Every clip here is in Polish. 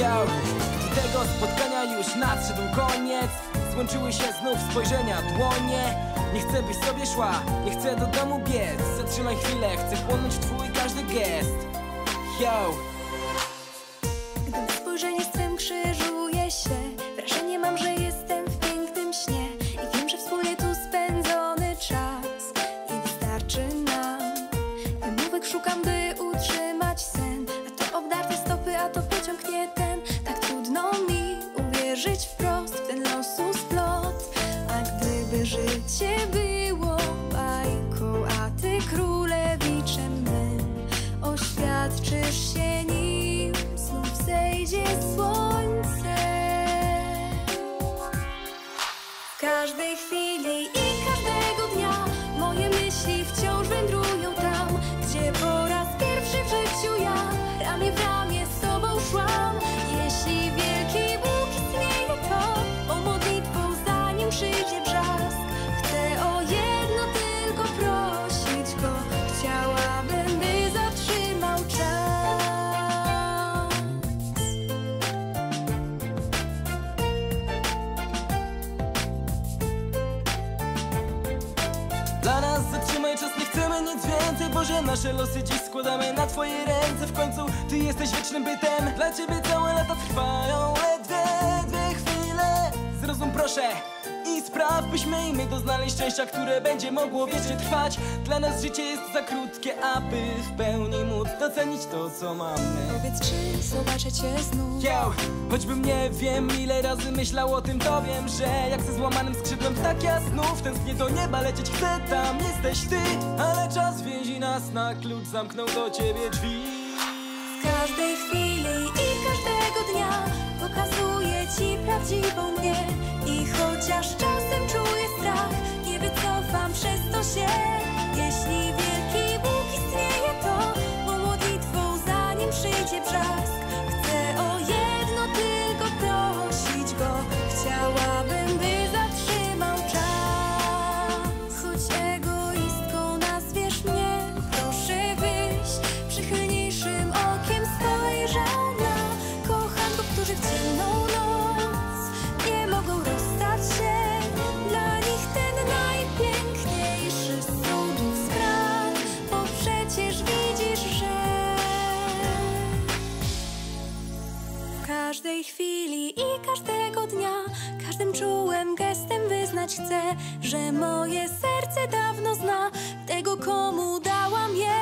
Yo, gdy tego spotkania już nadszedł koniec Złączyły się znów spojrzenia, dłonie. Nie chcę byś sobie szła, nie chcę do domu biec. Zatrzymaj chwilę, chcę chłonąć twój każdy gest. Yo, W każdej Dla nas zatrzymaj czas, nie chcemy nic więcej Boże, nasze losy dziś składamy na twoje ręce. W końcu ty jesteś wiecznym bytem. Dla ciebie całe lata trwają ledwie dwie chwile. Zrozum proszę spraw, byśmy i my doznali szczęścia Które będzie mogło wiecznie trwać. Dla nas życie jest za krótkie, aby w pełni móc docenić to, co mamy. Powiedz, czy zobaczę cię znów? Yo, choćbym nie wiem ile razy myślał o tym To wiem, że jak ze złamanym skrzydłem tak ja znów Tęsknię do nieba, lecieć. Chcę, tam jesteś ty Ale czas więzi nas na klucz, zamknął do ciebie drzwi. W każdej chwili i każdego dnia Pokazuję ci prawdziwą Każdym gestem wyznać chcę Że moje serce dawno zna Tego komu dałam je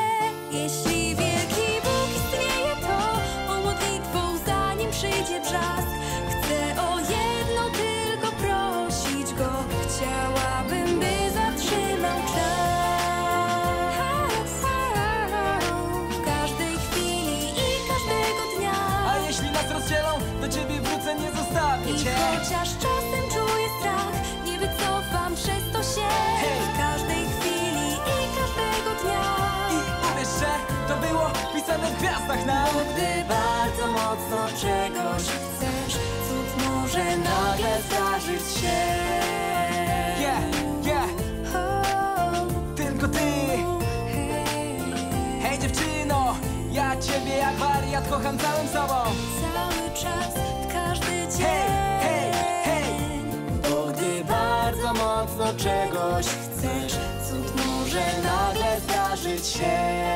Bo gdy bardzo mocno czegoś chcesz Cud może nagle zdarzyć się. Yeah, yeah, tylko ty. hej, Hej dziewczyno, ja ciebie jak wariat kocham całym sobą. Cały czas, w każdy dzień Hej, hej, hej! Bo gdy bardzo mocno czegoś chcesz Cud może nagle zdarzyć się